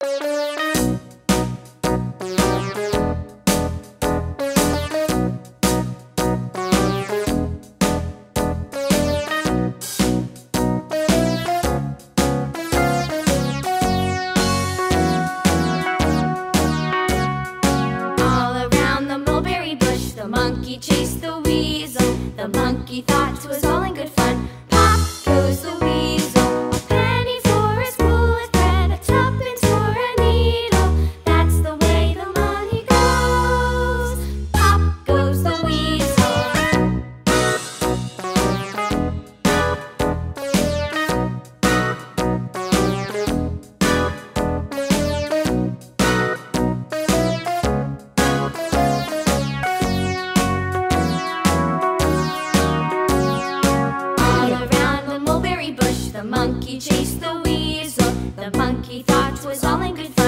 The monkey chased the weasel. The monkey thought it was. chased the weasel. The monkey thought was all in good.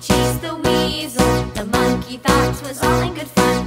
Chased the weasel. The monkey thought was all in good fun.